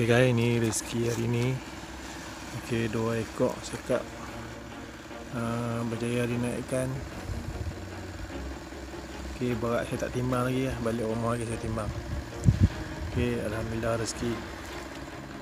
Okay guys, ni rezeki hari ni. Okay, dua ekor sekap uh, Berjaya dinaikkan Okay, berat saya tak timbang lagi lah. Balik rumah lagi saya timbang. Okay, Alhamdulillah rezeki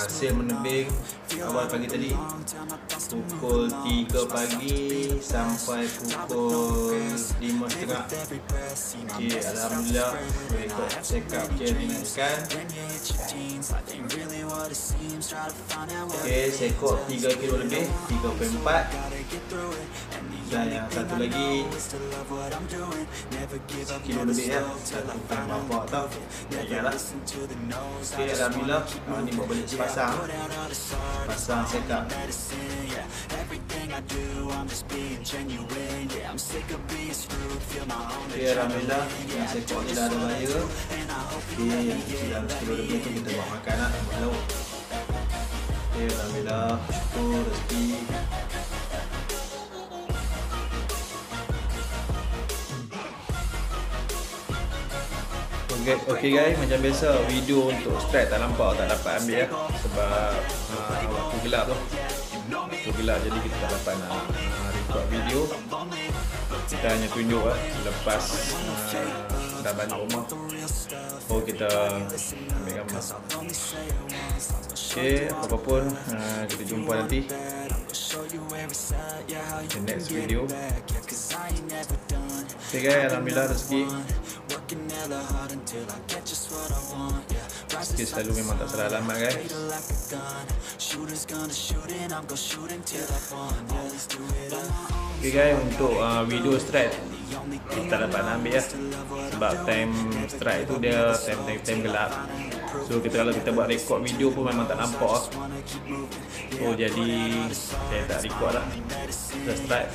hasil menebing awal pagi tadi. Pukul 3 pagi sampai pukul 5.30 Okay, Alhamdulillah. Mereka check up jaringan Okay, sekor 3 kilo lebih 3.4 Dan yang satu lagi. Sekilo lebih ya. Satu kan bapak tau. Ya lah. Okay, Alhamdulillah. Ah, Ni buat balik sepasang. Pasang yang sekilo lebih tu kita buat makan lah Buat lauk Okay, Alhamdulillah. Syukur, rezeki. Okay, okay guys, macam biasa video untuk strike tak nampak tak dapat ambil ya. Sebab uh, waktu gelap tu. Waktu gelap jadi kita tak dapat nak uh, record video kita hanya tunjuk lah lepas uh, dah balik rumah oh kita ambil gambar ok apa pun uh, kita jumpa nanti the next video. Ok guys Alhamdulillah rezeki rezeki selalu memang tak salah alamat guys. Okay guys untuk uh, video strike kita dapat nak ambil ya. Sebab time strike tu dia time time, time gelap. So kita kalau kita buat record video pun memang tak nampak lah. so jadi saya tak record lah. Kita strike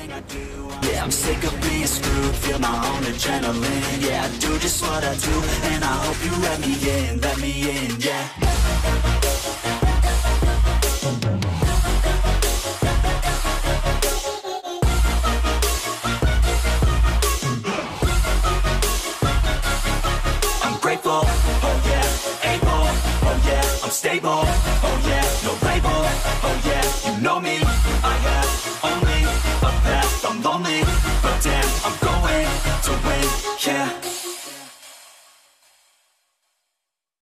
Yeah, I'm sick of being screwed Feel my own adrenaline. Yeah, I do just what I do And I hope you let me in Let me in, yeah. I'm grateful, oh yeah, able, oh yeah, I'm stable, oh yeah, no label, oh yeah, you know me damn, I'm going to win, yeah